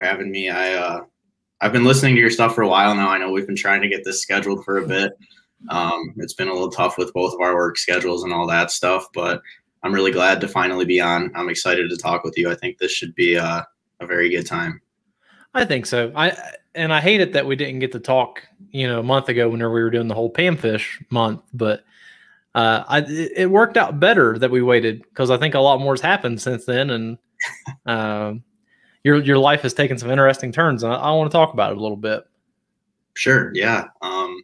having me. I uh, I've been listening to your stuff for a while now. I know we've been trying to get this scheduled for a bit. Um, it's been a little tough with both of our work schedules and all that stuff, but I'm really glad to finally be on. I'm excited to talk with you. I think this should be a, a very good time. I think so. I and I hate it that we didn't get to talk, you know, a month ago whenever we were doing the whole Panfish month, but uh, I, it worked out better that we waited because I think a lot more has happened since then, and uh, your your life has taken some interesting turns, and I, I want to talk about it a little bit. Sure. Yeah. Um,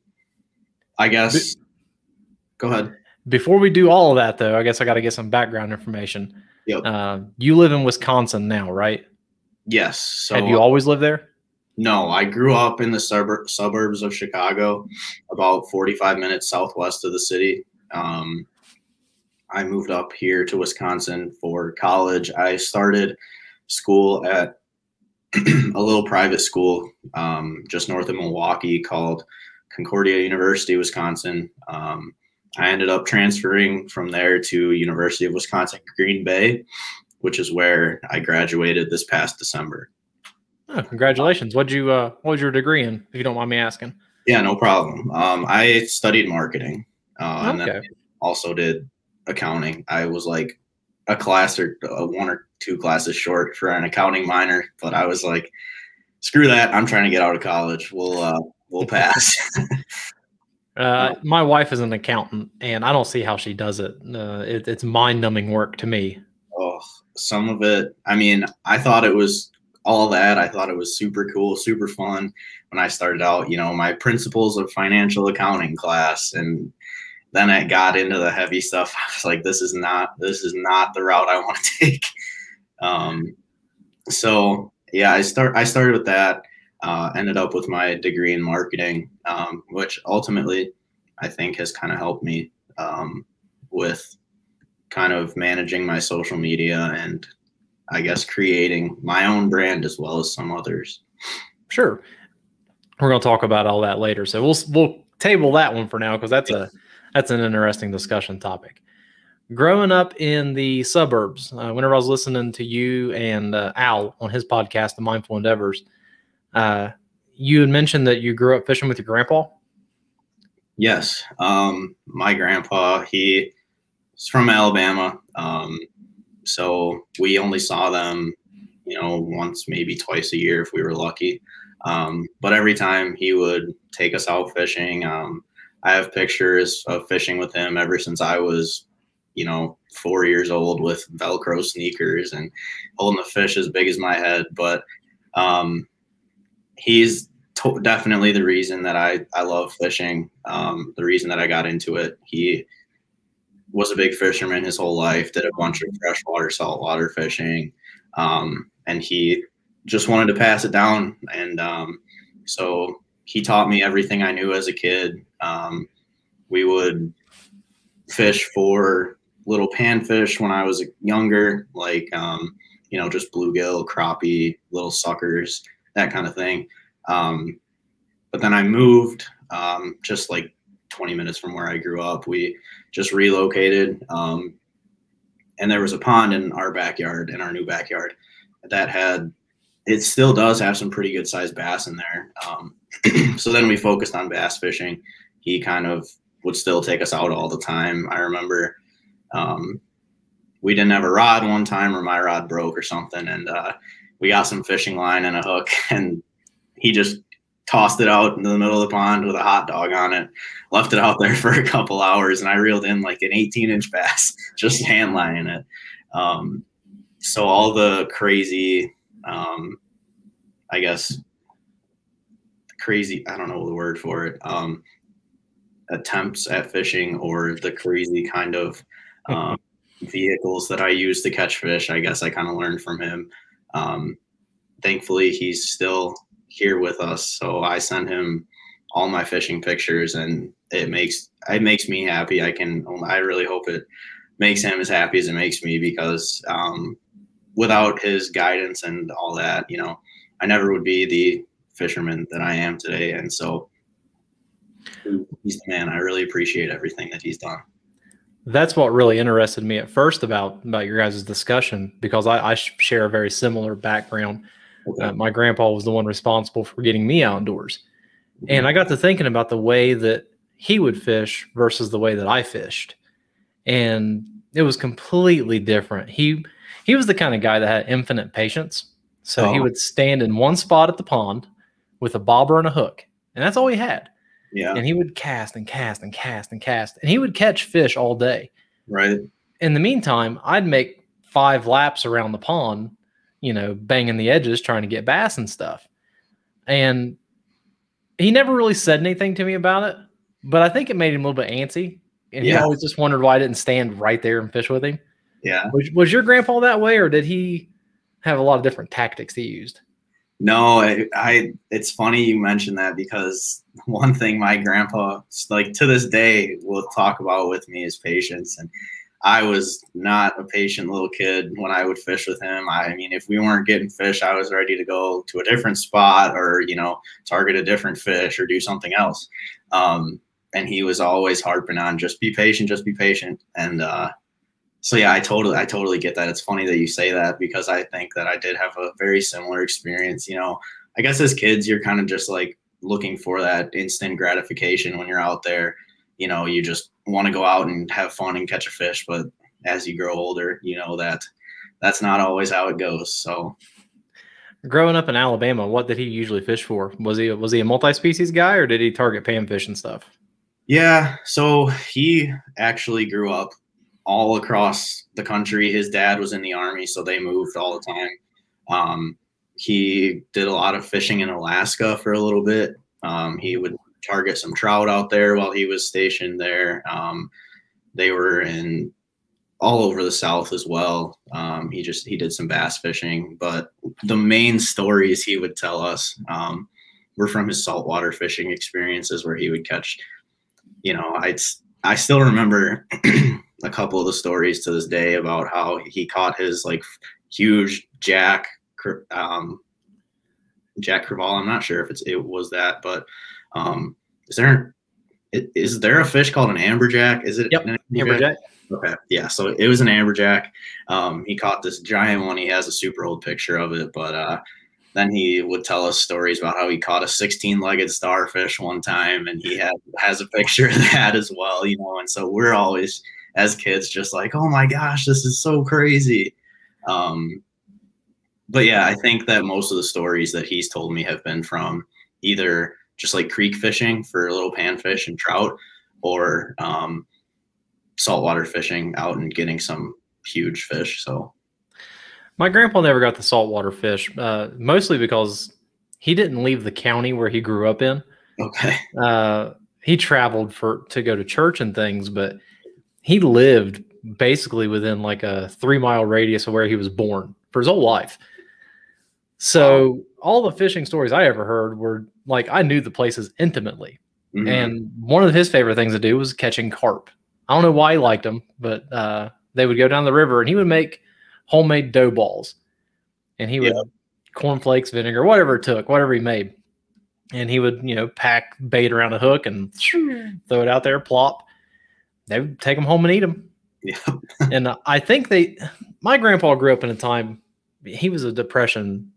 I guess. go ahead. Before we do all of that, though, I guess I got to get some background information. Yep. Uh, you live in Wisconsin now, right? Yes. So Have you always lived there? No, I grew up in the suburb, suburbs of Chicago, about 45 minutes southwest of the city. Um, I moved up here to Wisconsin for college. I started school at a little private school um, just north of Milwaukee called Concordia University, Wisconsin. Um, I ended up transferring from there to University of Wisconsin Green Bay, which is where I graduated this past December. Oh, congratulations! What'd you uh, what was your degree in, if you don't mind me asking? Yeah, no problem. Um, I studied marketing, uh, and then also did accounting. I was like a class or uh, one or two classes short for an accounting minor, but I was like, screw that. I'm trying to get out of college. We'll uh, we'll pass. uh, my wife is an accountant, and I don't see how she does it. Uh, it it's mind numbing work to me. Oh, some of it. I mean, I thought it was all that. I thought it was super cool, super fun when I started out. You know, my principles of financial accounting class, and then I got into the heavy stuff. I was like, this is not this is not the route I want to take. Um, so yeah, I start I started with that. Uh, ended up with my degree in marketing, um, which ultimately I think has kind of helped me um, with kind of managing my social media and I guess creating my own brand as well as some others. Sure. We're going to talk about all that later. So we'll we'll table that one for now because that's a that's an interesting discussion topic. Growing up in the suburbs, uh, whenever I was listening to you and uh, Al on his podcast, The Mindful Endeavors, uh, you had mentioned that you grew up fishing with your grandpa. Yes, um, my grandpa he from Alabama. Um, so we only saw them, you know, once, maybe twice a year if we were lucky. Um, but every time he would take us out fishing, um, I have pictures of fishing with him ever since I was, you know, four years old with Velcro sneakers and holding a fish as big as my head. But um, he's to- definitely the reason that I, I love fishing, um, the reason that I got into it. He was a big fisherman his whole life, did a bunch of freshwater, saltwater fishing, um, and he just wanted to pass it down. And um, so he taught me everything I knew as a kid. Um, we would fish for little panfish when I was younger, like um, you know, just bluegill, crappie, little suckers, that kind of thing. Um, but then I moved um, just like 20 minutes from where I grew up. We just relocated. Um, and there was a pond in our backyard, in our new backyard, that had, it still does have some pretty good sized bass in there. Um, so then we focused on bass fishing. He kind of would still take us out all the time. I remember um, we didn't have a rod one time, or my rod broke or something, and uh, we got some fishing line and a hook, and he just tossed it out in the middle of the pond with a hot dog on it, left it out there for a couple hours, and I reeled in like an 18 inch bass, just hand lining it. Um, so all the crazy, um, I guess, crazy, I don't know the word for it, um, attempts at fishing or the crazy kind of um, vehicles that I use to catch fish, I guess I kind of learned from him. Um, thankfully, he's still here with us. So I send him all my fishing pictures, and it makes it makes me happy. I can I really hope it makes him as happy as it makes me because um, without his guidance and all that, you know, I never would be the fisherman that I am today. And so he's the man. I really appreciate everything that he's done. That's what really interested me at first about about your guys' discussion because I, I share a very similar background Okay. Uh, my grandpa was the one responsible for getting me outdoors. And I got to thinking about the way that he would fish versus the way that I fished. And it was completely different. He he was the kind of guy that had infinite patience. So oh. he would stand in one spot at the pond with a bobber and a hook. And that's all he had. Yeah. And he would cast and cast and cast and cast. And he would catch fish all day. Right. In the meantime, I'd make five laps around the pond, you know, banging the edges trying to get bass and stuff. And he never really said anything to me about it, but I think it made him a little bit antsy. And yeah. he always just wondered why I didn't stand right there and fish with him. Yeah. Was, was your grandpa that way, or did he have a lot of different tactics he used? No, I, I, it's funny you mentioned that because one thing my grandpa like to this day will talk about with me is patience and I was not a patient little kid when I would fish with him. I mean, if we weren't getting fish, I was ready to go to a different spot or, you know, target a different fish or do something else. Um, and he was always harping on just be patient, just be patient. And uh, so yeah, I totally I totally get that. It's funny that you say that because I think that I did have a very similar experience. You know, I guess as kids you're kind of just like looking for that instant gratification when you're out there. You know, you just want to go out and have fun and catch a fish, but as you grow older, you know that that's not always how it goes. So growing up in Alabama, what did he usually fish for? Was he was he a multi-species guy or did he target panfish and stuff? Yeah, so he actually grew up all across the country. His dad was in the army, so they moved all the time. Um, he did a lot of fishing in Alaska for a little bit. Um, he would target some trout out there while he was stationed there. Um, they were in all over the South as well. Um, he just he did some bass fishing, but the main stories he would tell us um, were from his saltwater fishing experiences, where he would catch. You know, I I still remember a couple of the stories to this day about how he caught his like huge jack um, jack crevalle. I'm not sure if it's it was that, but um, is there is there a fish called an amberjack? Is it yep. an amberjack? amberjack? Okay, yeah. So it was an amberjack. Um, he caught this giant one. He has a super old picture of it, but uh, then he would tell us stories about how he caught a 16-legged starfish one time, and he had has a picture of that as well. You know, and so we're always as kids just like, oh my gosh, this is so crazy. Um, but yeah, I think that most of the stories that he's told me have been from either just like creek fishing for little panfish and trout, or um, saltwater fishing out and getting some huge fish. So, my grandpa never got the saltwater fish, uh, mostly because he didn't leave the county where he grew up in. Okay. Uh, he traveled for to go to church and things, but he lived basically within like a three mile radius of where he was born for his whole life. So wow. all the fishing stories I ever heard were like I knew the places intimately. Mm-hmm. And one of his favorite things to do was catching carp. I don't know why he liked them, but uh, they would go down the river and he would make homemade dough balls. And he would cornflakes, vinegar, whatever it took, whatever he made. And he would, you know, pack bait around a hook and throw it out there, plop. They would take them home and eat them. Yeah. and I think they, my grandpa grew up in a time, he was a depression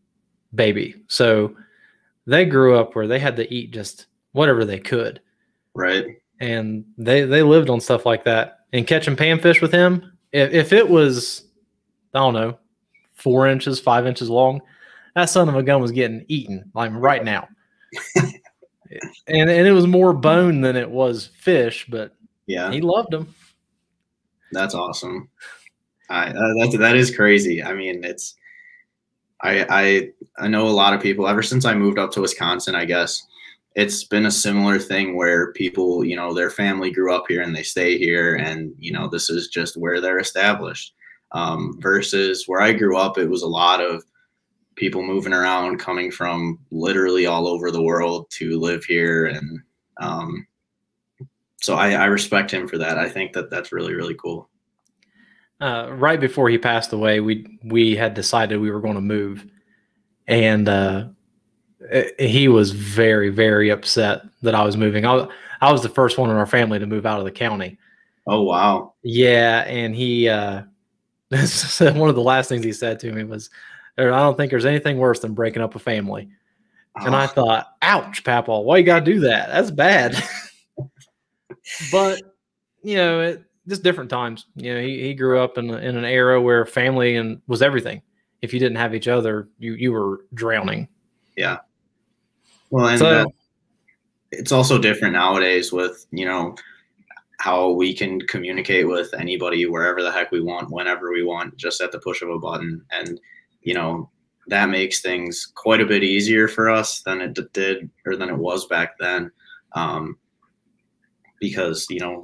baby. So they grew up where they had to eat just whatever they could. Right. And they they lived on stuff like that. And catching panfish with him, if, if it was, I don't know, four inches, five inches long, that son of a gun was getting eaten like right now. and and it was more bone than it was fish, but yeah, he loved them. That's awesome. I uh, that's that is crazy. I mean, it's I, I I know a lot of people ever since I moved up to Wisconsin, I guess it's been a similar thing where people, you know, their family grew up here and they stay here and, you know, this is just where they're established. Um, versus where I grew up, it was a lot of people moving around, coming from literally all over the world to live here. And um, so I, I respect him for that. I think that that's really, really cool uh, right before he passed away, we we had decided we were going to move, and uh, he was very very upset that I was moving. I, I was the first one in our family to move out of the county. Oh wow! Yeah, and he uh, one of the last things he said to me was, I don't think there's anything worse than breaking up a family. And I Oh, thought, ouch, Papa, why you gotta do that? That's bad. but you know, it, just different times. You know, he, he grew up in, in an era where family and was everything. If you didn't have each other, you you were drowning. Yeah. Well, and So- that, it's also different nowadays with you know how we can communicate with anybody wherever the heck we want, whenever we want, just at the push of a button, and you know that makes things quite a bit easier for us than it did or than it was back then. Um, because you know,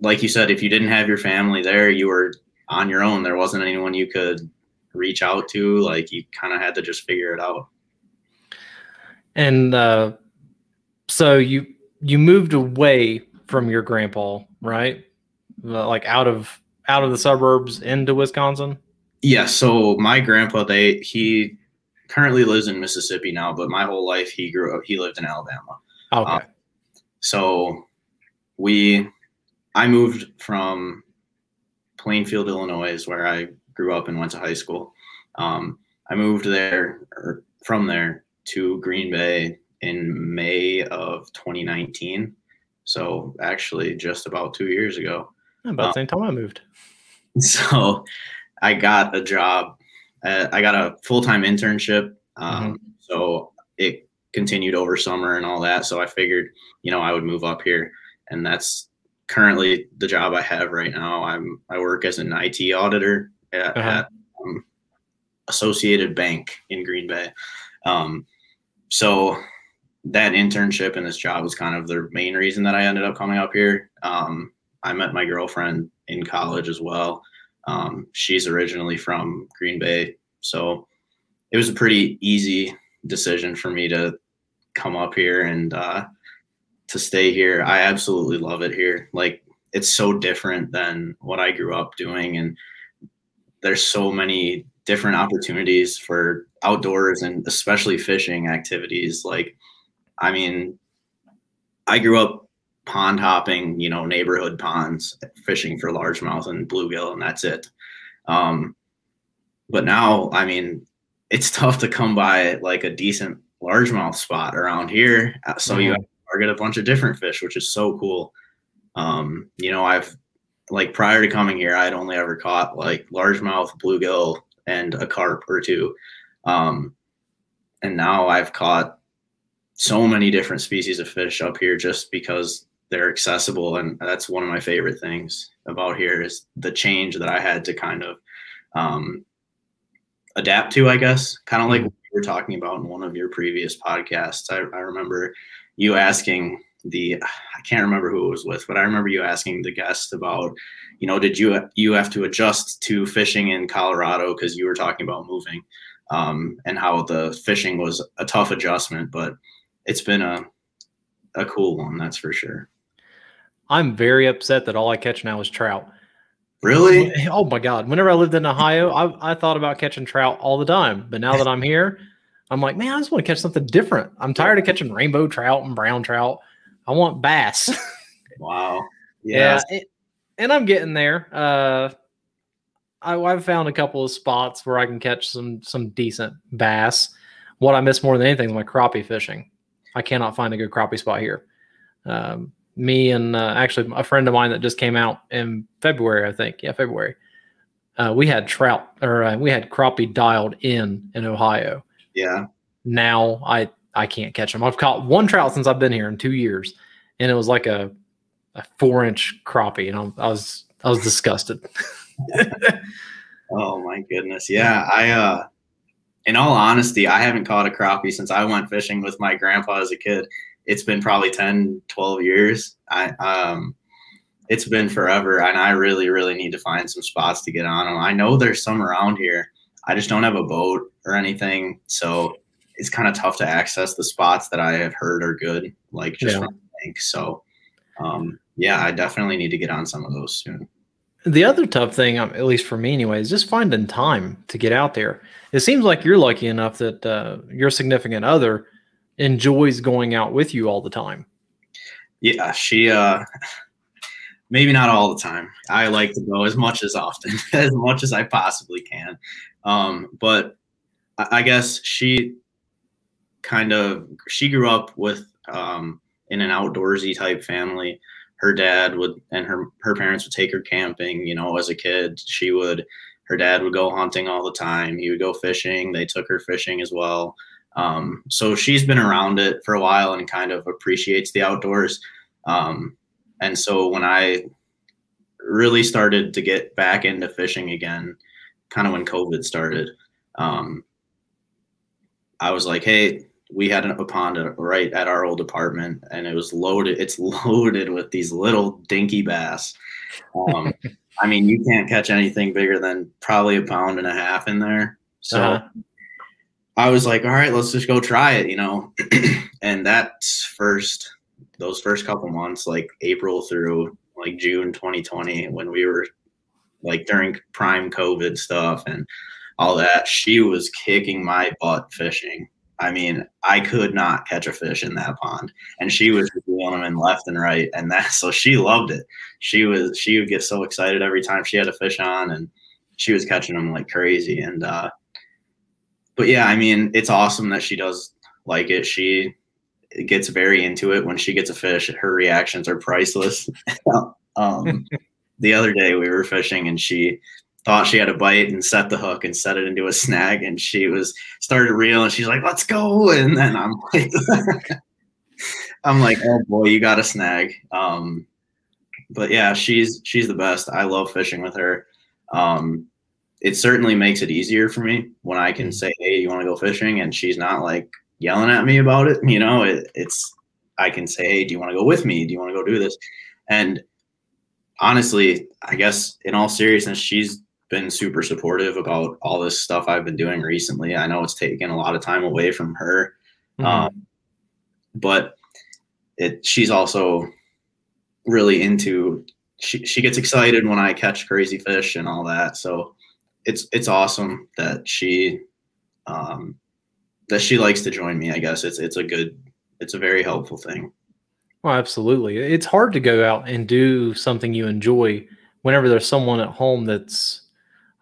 like you said, if you didn't have your family there, you were on your own. There wasn't anyone you could reach out to. Like you kind of had to just figure it out. And uh, so you you moved away from your grandpa, right? Like out of out of the suburbs into Wisconsin. Yeah, so my grandpa, they he currently lives in Mississippi now, but my whole life he grew up he lived in Alabama. Okay. Uh, So we I moved from Plainfield, Illinois, is where I grew up and went to high school. Um, I moved there or from there to Green Bay in May of 2019. So actually just about two years ago. About the same time I moved. So I got a job. Uh, I got a full time internship. Um, So it continued over summer and all that. So I figured, you know, I would move up here, and that's currently the job I have right now. I'm I work as an IT auditor at, Uh-huh. at um, Associated Bank in Green Bay. Um, so that internship and this job was kind of the main reason that I ended up coming up here. Um, I met my girlfriend in college as well. Um, she's originally from Green Bay, so it was a pretty easy decision for me to come up here and uh, to stay here. I absolutely love it here. Like it's so different than what I grew up doing, and there's so many different opportunities for outdoors and especially fishing activities. Like, I mean, I grew up pond hopping, you know, neighborhood ponds, fishing for largemouth and bluegill, and that's it. Um, but now, I mean, it's tough to come by like a decent largemouth spot around here. Uh, So you Mhm. have to target a bunch of different fish, which is so cool. Um, you know, I've like prior to coming here, I'd only ever caught like largemouth, bluegill, and a carp or two. Um, and now I've caught so many different species of fish up here just because they're accessible and that's one of my favorite things about here is the change that i had to kind of um, adapt to i guess kind of like what you were talking about in one of your previous podcasts I, I remember you asking the i can't remember who it was with but i remember you asking the guest about you know did you you have to adjust to fishing in colorado because you were talking about moving um, and how the fishing was a tough adjustment but it's been a a cool one that's for sure I'm very upset that all I catch now is trout. really Oh my god! Whenever I lived in Ohio, I, I thought about catching trout all the time. But now that I'm here, I'm like, man, I just want to catch something different. I'm tired of catching rainbow trout and brown trout. I want bass. wow yeah, yeah, it- and I'm getting there. Uh, I, I've found a couple of spots where I can catch some some decent bass. What I miss more than anything is my crappie fishing. I cannot find a good crappie spot here. Um, me and uh, actually a friend of mine that just came out in February, I think. Yeah, February. Uh, we had trout or uh, we had crappie dialed in in Ohio. Yeah. Now I I can't catch them. I've caught one trout since I've been here in two years, and it was like a a four inch crappie, and I, I was I was disgusted. oh my goodness. Yeah i uh in all honesty i haven't caught a crappie since i went fishing with my grandpa as a kid. It's been probably 10 12 years. I um it's been forever and i really really need to find some spots to get on them i know there's some around here. I just don't have a boat or anything so it's kind of tough to access the spots that i have heard are good like just Yeah. from the bank so um yeah i definitely need to get on some of those soon The other tough thing, um, at least for me anyway, is just finding time to get out there. It seems like you're lucky enough that uh, your significant other enjoys going out with you all the time. Yeah, she uh maybe not all the time. I like to go as much as often, as much as I possibly can. Um, but I, guess she kind of she grew up with um, in an outdoorsy type family. Her dad would and her her parents would take her camping. You know, as a kid, she would. Her dad would go hunting all the time. He would go fishing. They took her fishing as well. Um, so she's been around it for a while and kind of appreciates the outdoors. Um, and so when I really started to get back into fishing again, kind of when COVID started, um, I was like, hey, we had a pond right at our old apartment and it was loaded. It's loaded with these little dinky bass. Um, I mean, you can't catch anything bigger than probably a pound and a half in there. So uh-huh. I was like, all right, let's just go try it, you know. and that first, those first couple months, like April through like June 2020, when we were like during prime COVID stuff and all that, she was kicking my butt fishing. I mean, I could not catch a fish in that pond, and she was doing them in left and right, and that so she loved it. She was she would get so excited every time she had a fish on, and she was catching them like crazy. And uh, but yeah, I mean, it's awesome that she does like it. She gets very into it when she gets a fish. Her reactions are priceless. um, the other day we were fishing, and she thought she had a bite and set the hook and set it into a snag and she was started reeling. And she's like let's go. And then i'm like i'm like oh boy you got a snag. Um but yeah she's she's the best. I love fishing with her. Um it certainly makes it easier for me when i can say hey you want to go fishing? And she's not like yelling at me about it you know? It, it's i can say hey do you want to go with me? Do you want to go do this? And honestly i guess in all seriousness she's been super supportive about all this stuff I've been doing recently. I know it's taken a lot of time away from her, mm-hmm. um, but it she's also really into. She she gets excited when I catch crazy fish and all that. So it's it's awesome that she um, that she likes to join me. I guess it's it's a good it's a very helpful thing. Well, absolutely. It's hard to go out and do something you enjoy whenever there's someone at home that's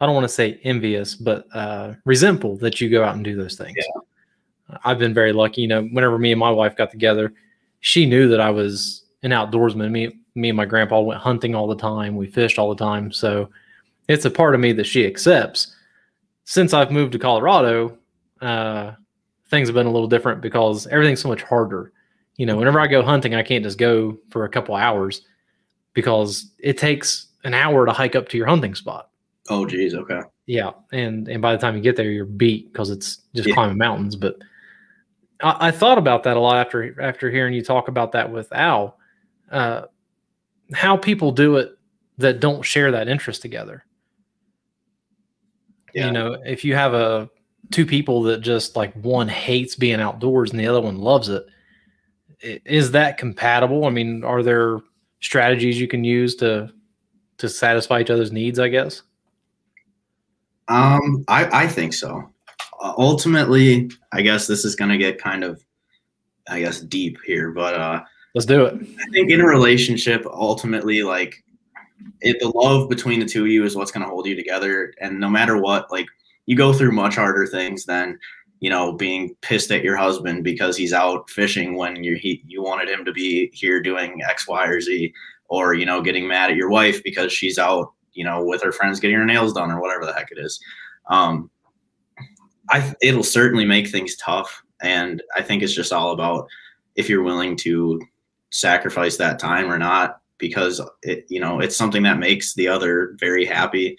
I don't want to say envious, but uh, resentful that you go out and do those things. Yeah. I've been very lucky. You know, whenever me and my wife got together, she knew that I was an outdoorsman. Me, me and my grandpa went hunting all the time. We fished all the time. So it's a part of me that she accepts. Since I've moved to Colorado, uh, things have been a little different because everything's so much harder. You know, whenever I go hunting, I can't just go for a couple hours because it takes an hour to hike up to your hunting spot. Oh, geez. Okay. Yeah, and and by the time you get there, you're beat because it's just yeah. climbing mountains. But I, I, thought about that a lot after after hearing you talk about that with Al, uh, how people do it that don't share that interest together. Yeah. You know, if you have a two people that just like one hates being outdoors and the other one loves it, is that compatible? I mean, are there strategies you can use to to satisfy each other's needs? I guess. Um, I, I think so. Uh, ultimately, I guess this is going to get kind of, I guess, deep here, but uh, let's do it. I think in a relationship, ultimately, like, it, the love between the two of you is what's going to hold you together. And no matter what, like, you go through much harder things than, you know, being pissed at your husband because he's out fishing when you he you wanted him to be here doing X, Y, or Z, or you know, getting mad at your wife because she's out you know, with her friends getting her nails done or whatever the heck it is. Um, I it'll certainly make things tough, and I think it's just all about if you're willing to sacrifice that time or not, because it you know it's something that makes the other very happy,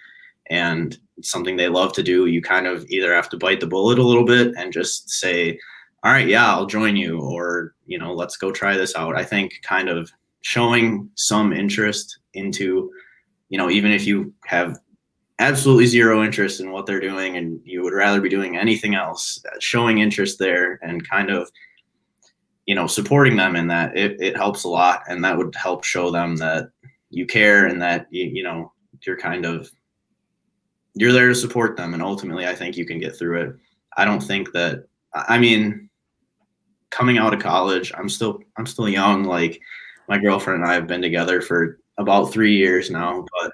and something they love to do. You kind of either have to bite the bullet a little bit and just say, "All right, yeah, I'll join you," or you know, let's go try this out. I think kind of showing some interest into you know, even if you have absolutely zero interest in what they're doing and you would rather be doing anything else, uh, showing interest there and kind of, you know, supporting them in that it, it helps a lot. And that would help show them that you care and that, you, you know, you're kind of, you're there to support them. And ultimately, I think you can get through it. I don't think that, I mean, coming out of college, I'm still, I'm still young. Like my girlfriend and I have been together for about three years now. But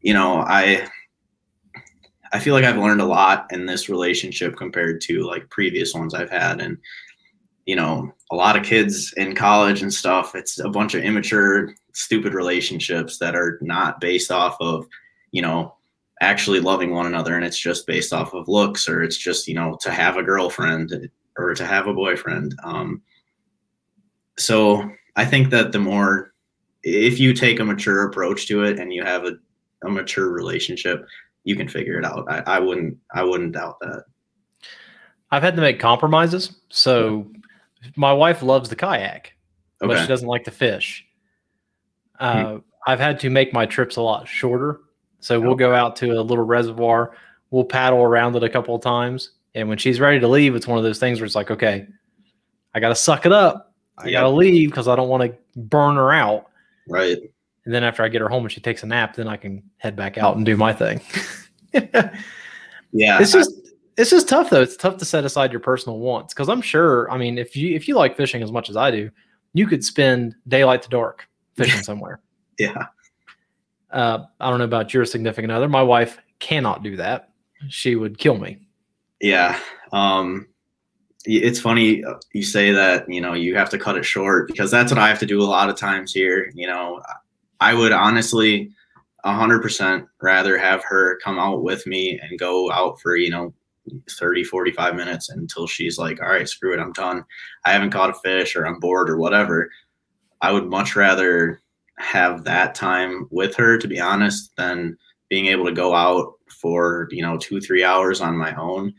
you know, I I feel like I've learned a lot in this relationship compared to like previous ones I've had. And, you know, a lot of kids in college and stuff, it's a bunch of immature, stupid relationships that are not based off of, you know, actually loving one another. And it's just based off of looks or it's just, you know, to have a girlfriend or to have a boyfriend. Um, so I think that the more, if you take a mature approach to it and you have a, a mature relationship, you can figure it out. I, I wouldn't, I wouldn't doubt that. I've had to make compromises. So my wife loves the kayak, okay. but she doesn't like to fish. Uh, hmm. I've had to make my trips a lot shorter. So we'll okay. go out to a little reservoir. We'll paddle around it a couple of times. And when she's ready to leave, it's one of those things where it's like, okay, I got to suck it up. I got to leave because I don't want to burn her out. Right. And then after I get her home and she takes a nap, then I can head back out and do my thing. yeah. It's just it's just tough though. It's tough to set aside your personal wants because I'm sure. I mean, if you if you like fishing as much as I do, you could spend daylight to dark fishing somewhere. yeah. Uh, I don't know about your significant other. My wife cannot do that. She would kill me. Yeah. Um, it's funny uh, you say that, you know, you have to cut it short because that's what I have to do a lot of times here. You know, I would honestly 100% rather have her come out with me and go out for, you know, 30, 45 minutes until she's like, all right, screw it, I'm done. I haven't caught a fish or I'm bored or whatever. I would much rather have that time with her, to be honest, than being able to go out for, you know, two, three hours on my own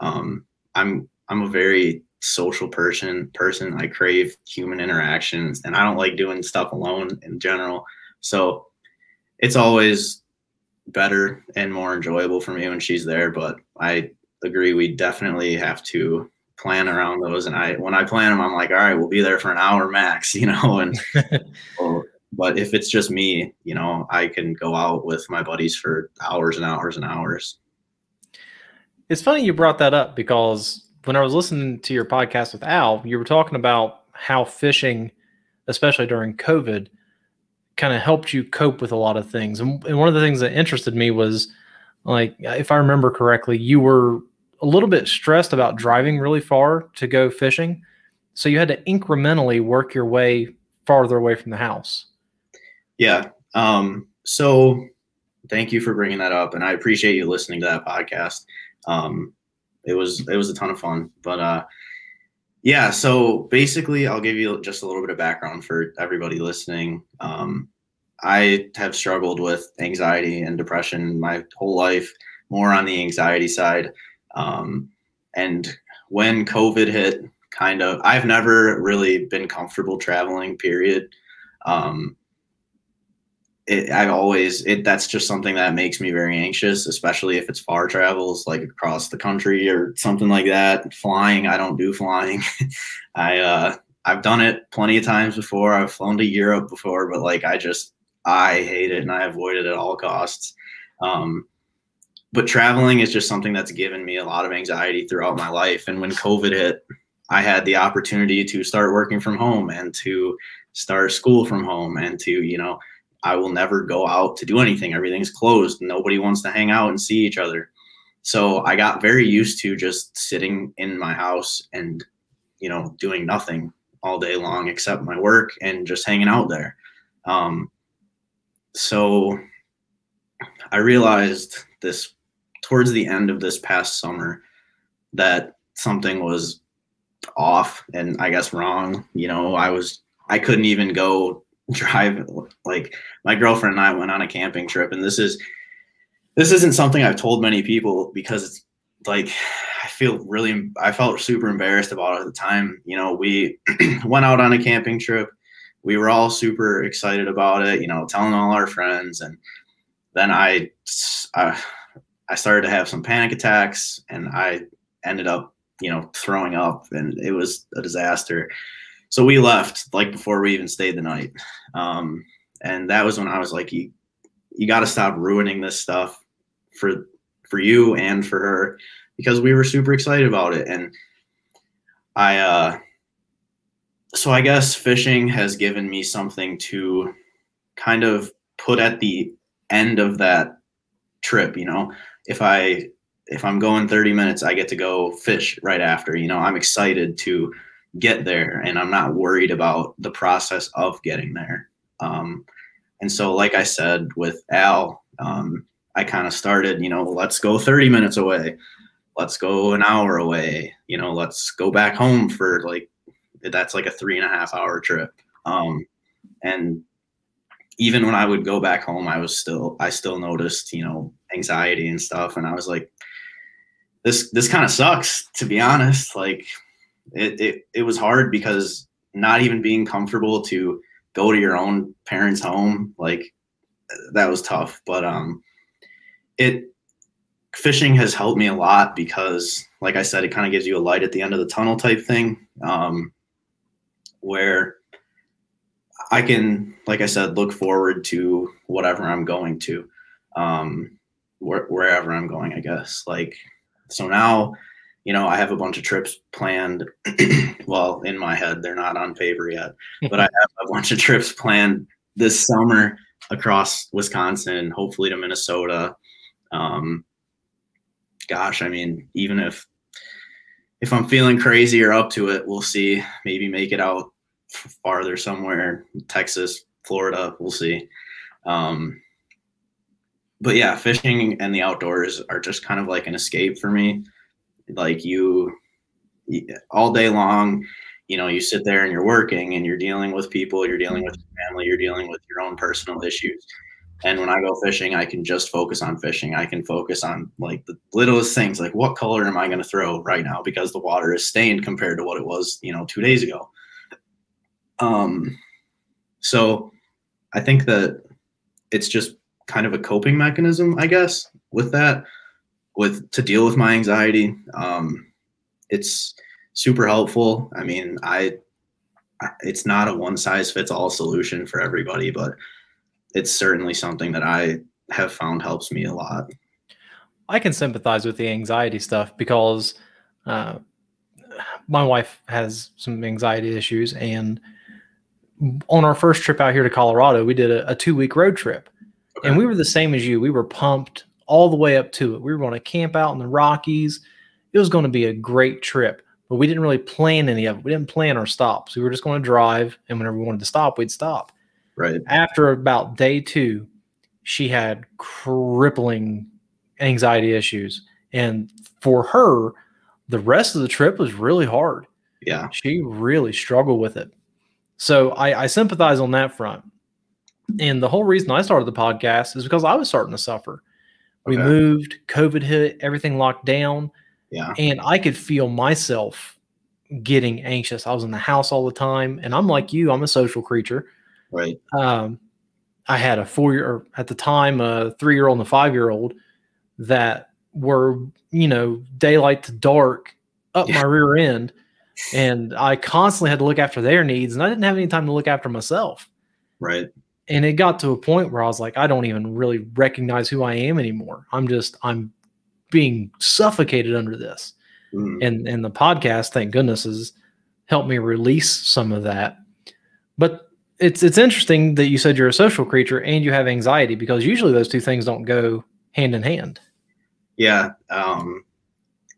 um, I'm I'm a very social person person. I crave human interactions and I don't like doing stuff alone in general. So it's always better and more enjoyable for me when she's there. But I agree we definitely have to plan around those. And I when I plan them, I'm like, all right, we'll be there for an hour max, you know, and but if it's just me, you know, I can go out with my buddies for hours and hours and hours. It's funny you brought that up because when I was listening to your podcast with Al, you were talking about how fishing, especially during COVID, kind of helped you cope with a lot of things. And, and one of the things that interested me was like, if I remember correctly, you were a little bit stressed about driving really far to go fishing. So you had to incrementally work your way farther away from the house. Yeah. Um, so thank you for bringing that up. And I appreciate you listening to that podcast um, it was it was a ton of fun. But uh, yeah, so basically, I'll give you just a little bit of background for everybody listening. Um, I have struggled with anxiety and depression my whole life, more on the anxiety side. Um, and when COVID hit, kind of, I've never really been comfortable traveling, period. Um, it, I've always it that's just something that makes me very anxious, especially if it's far travels like across the country or something like that. Flying, I don't do flying. I uh I've done it plenty of times before. I've flown to Europe before, but like I just I hate it and I avoid it at all costs. Um, but traveling is just something that's given me a lot of anxiety throughout my life. And when COVID hit, I had the opportunity to start working from home and to start school from home and to, you know, I will never go out to do anything. Everything's closed. Nobody wants to hang out and see each other. So I got very used to just sitting in my house and, you know, doing nothing all day long except my work and just hanging out there. Um, so I realized this towards the end of this past summer that something was off and I guess wrong. You know, I was I couldn't even go drive like my girlfriend and I went on a camping trip and this is this isn't something I've told many people because it's like I feel really I felt super embarrassed about it at the time. You know, we went out on a camping trip. We were all super excited about it, you know, telling all our friends and then I I, uh, I started to have some panic attacks and I ended up, you know, throwing up and it was a disaster so we left like before we even stayed the night. Um, and that was when i was like you you got to stop ruining this stuff for for you and for her because we were super excited about it. And i uh so i guess fishing has given me something to kind of put at the end of that trip you know? If I if I'm going 30 minutes, I get to go fish right after. You know, I'm excited to get there and I'm not worried about the process of getting there. Um, and so, like I said with Al, um, I kind of started, you know, let's go 30 minutes away. Let's go an hour away. You know, let's go back home for like, that's like a three and a half hour trip. Um, and even when I would go back home, I was still, I still noticed, you know, anxiety and stuff. And I was like, this, this kind of sucks to be honest. Like it, it, it was hard because not even being comfortable to go to your own parents' home, like that was tough. But, um, it, fishing has helped me a lot because like I said, it kind of gives you a light at the end of the tunnel type thing. Um, where I can, like I said, look forward to whatever I'm going to, um, wh- wherever I'm going, I guess. Like, so now, you know, I have a bunch of trips planned. well, in my head, they're not on paper yet, but I have a bunch of trips planned this summer across Wisconsin, hopefully to Minnesota. Um, gosh, I mean, even if if I'm feeling crazy or up to it, we'll see. Maybe make it out farther somewhere, Texas, Florida. We'll see. Um, but yeah, fishing and the outdoors are just kind of like an escape for me. Like you, all day long, you know, you sit there and you're working and you're dealing with people, you're dealing with your family, you're dealing with your own personal issues. And when I go fishing, I can just focus on fishing. I can focus on like the littlest things, like what color am I going to throw right now because the water is stained compared to what it was, you know, two days ago. Um, so I think that it's just kind of a coping mechanism, I guess, with that, with to deal with my anxiety. Um, it's super helpful. I mean, I, it's not a one size fits all solution for everybody, but it's certainly something that I have found helps me a lot. I can sympathize with the anxiety stuff because uh, my wife has some anxiety issues, and on our first trip out here to Colorado, we did a, a two week road trip, okay. and we were the same as you. We were pumped all the way up to it. We were going to camp out in the Rockies. It was going to be a great trip, but we didn't really plan any of it. We didn't plan our stops. We were just going to drive, and whenever we wanted to stop, we'd stop. Right. After about day two, she had crippling anxiety issues. And for her, the rest of the trip was really hard. Yeah. She really struggled with it. So I, I sympathize on that front. And the whole reason I started the podcast is because I was starting to suffer. We okay. moved, COVID hit, everything locked down. Yeah. And I could feel myself getting anxious. I was in the house all the time. And I'm like you, I'm a social creature. Right. Um, I had a four year, at the time, a three year old and a five year old that were, you know, daylight to dark up yeah. my rear end. And I constantly had to look after their needs and I didn't have any time to look after myself. Right. And it got to a point where I was like, I don't even really recognize who I am anymore. I'm just, I'm being suffocated under this. Mm. And and the podcast, thank goodness, has helped me release some of that. But it's it's interesting that you said you're a social creature and you have anxiety because usually those two things don't go hand in hand. Yeah, um,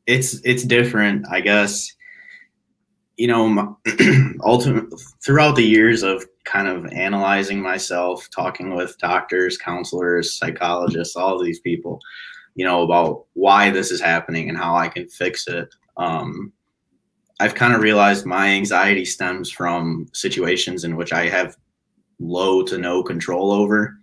it's it's different, I guess. You know, ultimate throughout the years of kind of analyzing myself, talking with doctors, counselors, psychologists, all these people, you know, about why this is happening and how I can fix it. Um, I've kind of realized my anxiety stems from situations in which I have low to no control over.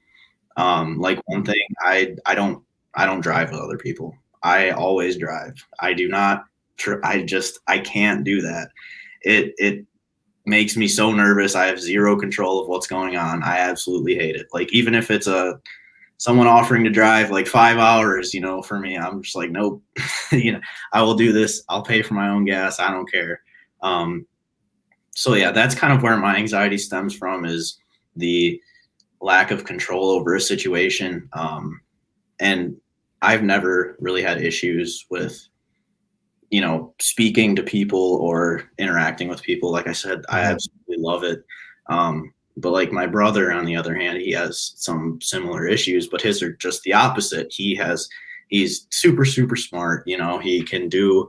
Um, like one thing, I I don't I don't drive with other people. I always drive. I do not. I just I can't do that. It it makes me so nervous. I have zero control of what's going on. I absolutely hate it. Like even if it's a someone offering to drive like five hours, you know, for me, I'm just like, nope, you know, I will do this. I'll pay for my own gas. I don't care. Um, so yeah, that's kind of where my anxiety stems from is the lack of control over a situation. Um, and I've never really had issues with, you know, speaking to people or interacting with people. Like I said, I mm-hmm. absolutely love it. Um, but like my brother, on the other hand, he has some similar issues, but his are just the opposite. He has he's super super smart. You know, he can do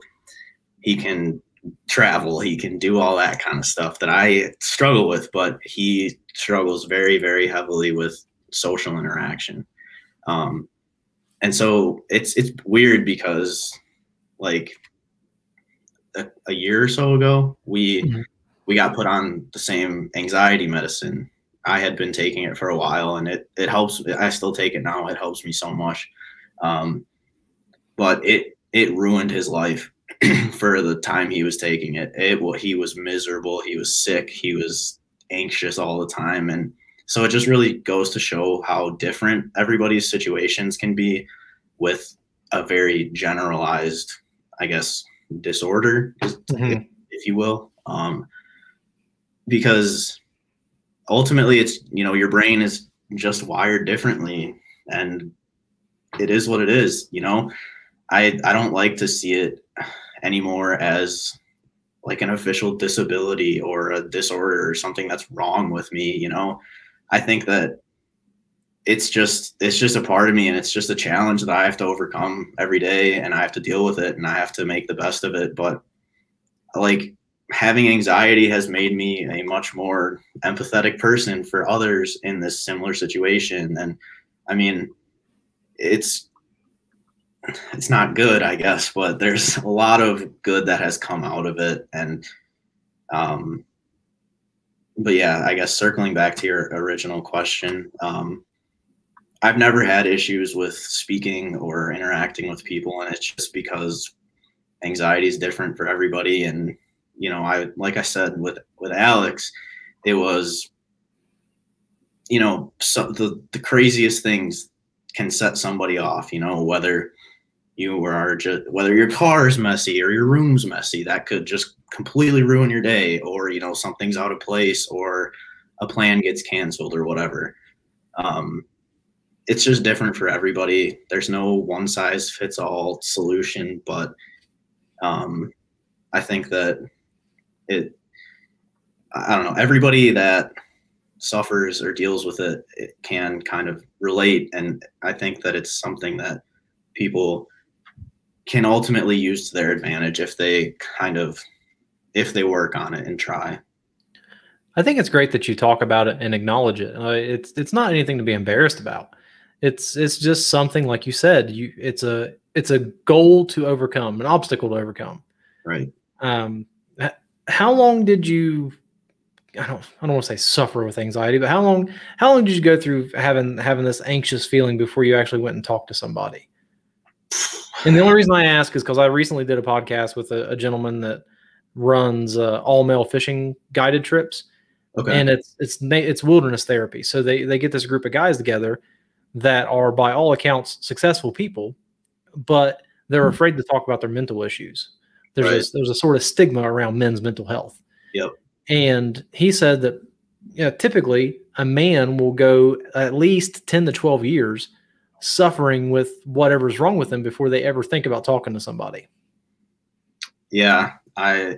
he can travel, he can do all that kind of stuff that I struggle with, but he struggles very very heavily with social interaction. Um, and so it's it's weird because like a, a year or so ago we mm-hmm. we got put on the same anxiety medicine. I had been taking it for a while and it it helps i still take it now. It helps me so much. Um, but it it ruined his life for the time he was taking it. It well, he was miserable. He was sick. He was anxious all the time. And so it just really goes to show how different everybody's situations can be with a very generalized, I guess, disorder, mm-hmm. if you will. Um, because ultimately it's, you know, your brain is just wired differently and it is what it is, you know. I I don't like to see it anymore as like an official disability or a disorder or something that's wrong with me, you know. I think that it's just it's just a part of me and it's just a challenge that I have to overcome every day and I have to deal with it and I have to make the best of it. But like having anxiety has made me a much more empathetic person for others in this similar situation. And I mean, it's it's not good, I guess, but there's a lot of good that has come out of it. And um but yeah, I guess circling back to your original question, um, I've never had issues with speaking or interacting with people, and it's just because anxiety is different for everybody. And you know, I like I said with with Alex, it was you know so the the craziest things can set somebody off. You know, whether you are just whether your car is messy or your room's messy, that could just completely ruin your day, or you know something's out of place, or a plan gets canceled, or whatever. Um, it's just different for everybody. There's no one size fits all solution, but um, I think that it, I don't know, everybody that suffers or deals with it, it can kind of relate. And I think that it's something that people can ultimately use to their advantage if they kind of, if they work on it and try. I think it's great that you talk about it and acknowledge it. Uh, it's it's not anything to be embarrassed about. It's it's just something like you said. You it's a it's a goal to overcome, an obstacle to overcome. Right. Um, how long did you? I don't I don't want to say suffer with anxiety, but how long how long did you go through having having this anxious feeling before you actually went and talked to somebody? And the only reason I ask is because I recently did a podcast with a, a gentleman that runs uh, all male fishing guided trips. Okay. And it's it's it's wilderness therapy. So they they get this group of guys together that are by all accounts successful people, but they're hmm. afraid to talk about their mental issues. There's right. a, there's a sort of stigma around men's mental health. Yep. And he said that you know, typically a man will go at least 10 to 12 years suffering with whatever's wrong with them before they ever think about talking to somebody. Yeah, I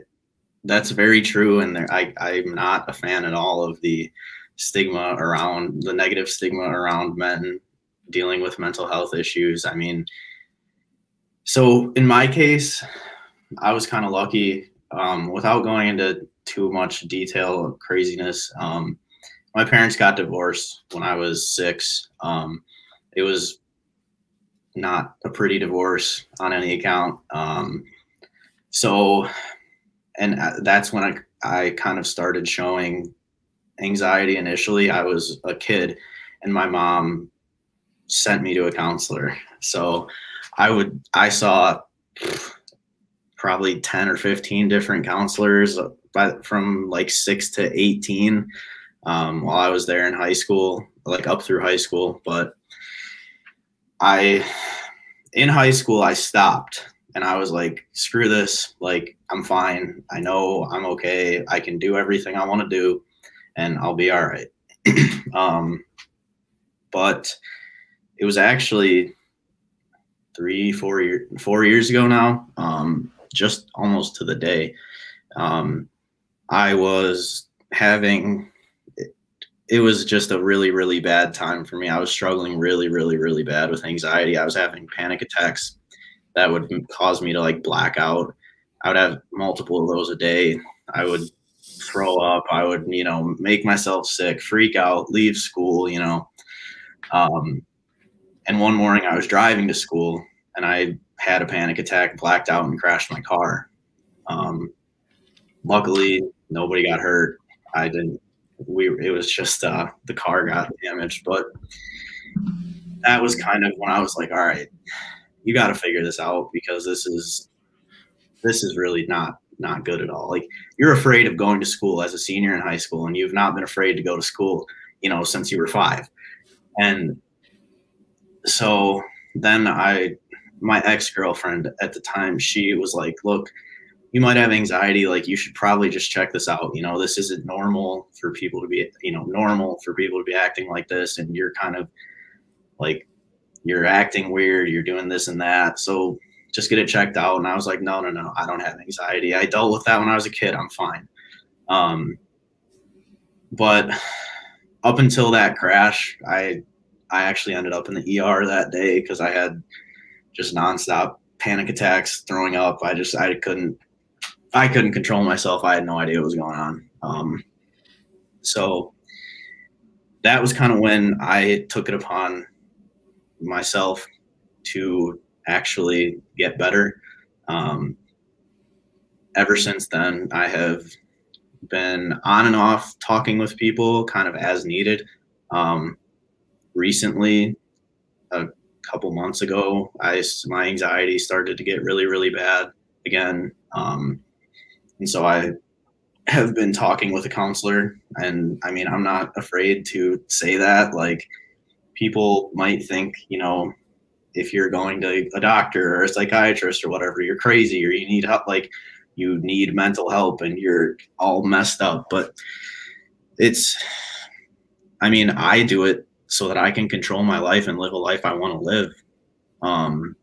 that's very true and there, I I'm not a fan at all of the stigma around the negative stigma around men dealing with mental health issues. I mean, so in my case, I was kind of lucky. Um, without going into too much detail craziness, um, my parents got divorced when I was six. Um, it was not a pretty divorce on any account. Um, so, and uh, that's when I, I kind of started showing anxiety initially. I was a kid, and my mom sent me to a counselor. So I would I saw probably 10 or 15 different counselors by, from like 6 to 18 um, while I was there in high school, like up through high school, but I in high school I stopped and I was like screw this, like I'm fine. I know I'm okay. I can do everything I want to do and I'll be all right. um, but it was actually three, four years, four years ago now, um, just almost to the day. Um, I was having it was just a really, really bad time for me. I was struggling really, really, really bad with anxiety. I was having panic attacks that would cause me to like black out. I would have multiple of those a day. I would throw up. I would, you know, make myself sick, freak out, leave school, you know. Um, and one morning I was driving to school and I had a panic attack, blacked out, and crashed my car. Um, luckily, nobody got hurt. I didn't we it was just uh, the car got damaged, but that was kind of when I was like, all right, you got to figure this out because this is this is really not not good at all. Like you're afraid of going to school as a senior in high school, and you've not been afraid to go to school, you know, since you were five. And so then I, my ex girlfriend at the time, she was like, look, you might have anxiety like you should probably just check this out you know this isn't normal for people to be you know normal for people to be acting like this and you're kind of like you're acting weird you're doing this and that so just get it checked out. And i was like no no no i don't have anxiety. I dealt with that when i was a kid i'm fine. Um but up until that crash i i actually ended up in the er that day because i had just nonstop panic attacks throwing up i just i couldn't I couldn't control myself. I had no idea what was going on. Um, so that was kind of when I took it upon myself to actually get better. Um, ever since then, I have been on and off talking with people kind of as needed. Um, recently, a couple months ago, I my anxiety started to get really, really bad again. Um, and so I have been talking with a counselor. And I mean, I'm not afraid to say that. Like, people might think, you know, if you're going to a doctor or a psychiatrist or whatever, you're crazy or you need help, like, you need mental help and you're all messed up. But it's, I mean, I do it so that I can control my life and live a life I want to live. Um,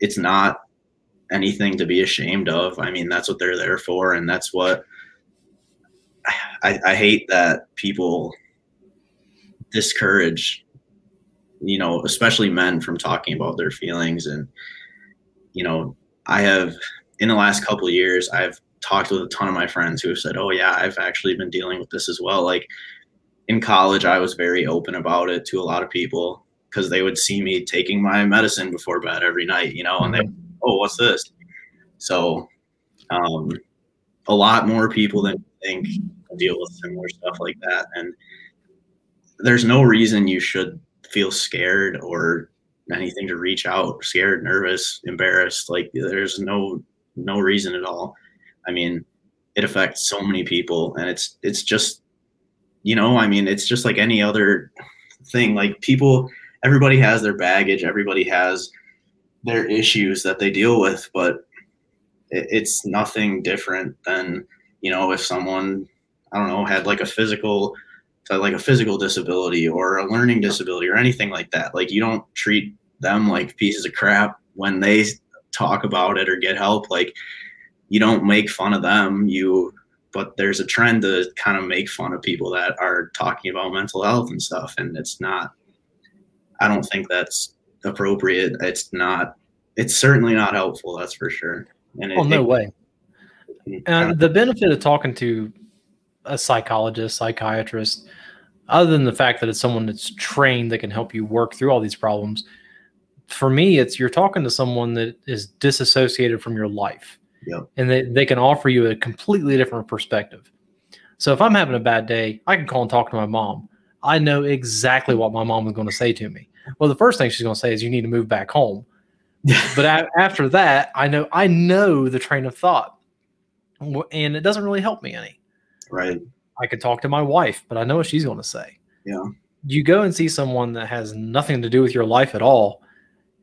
it's not anything to be ashamed of. I mean, that's what they're there for, and that's what I, I hate that people discourage, you know, especially men from talking about their feelings. And, you know, I have in the last couple years, I've talked with a ton of my friends who have said, "Oh yeah, I've actually been dealing with this as well." Like in college, I was very open about it to a lot of people because they would see me taking my medicine before bed every night, you know, and they oh, what's this? So, um, a lot more people than you think deal with similar stuff like that. And there's no reason you should feel scared or anything to reach out, scared, nervous, embarrassed. Like there's no no reason at all. I mean, it affects so many people and it's it's just you know, I mean, it's just like any other thing. Like people everybody has their baggage, everybody has their issues that they deal with, but it, it's nothing different than you know if someone I don't know had like a physical uh, like a physical disability or a learning disability or anything like that. Like you don't treat them like pieces of crap when they talk about it or get help. Like you don't make fun of them. You but there's a trend to kind of make fun of people that are talking about mental health and stuff and it's not I don't think that's appropriate. It's not. It's certainly not helpful. That's for sure. And it, oh no it, way. Mm, and the benefit of talking to a psychologist, psychiatrist, other than the fact that it's someone that's trained that can help you work through all these problems, for me, it's you're talking to someone that is disassociated from your life. Yep. And they, they can offer you a completely different perspective. So if I'm having a bad day, I can call and talk to my mom. I know exactly what my mom is going to say to me. Well, the first thing she's going to say is you need to move back home. but after that, I know I know the train of thought, and it doesn't really help me any. Right. I could talk to my wife, but I know what she's going to say. Yeah. You go and see someone that has nothing to do with your life at all,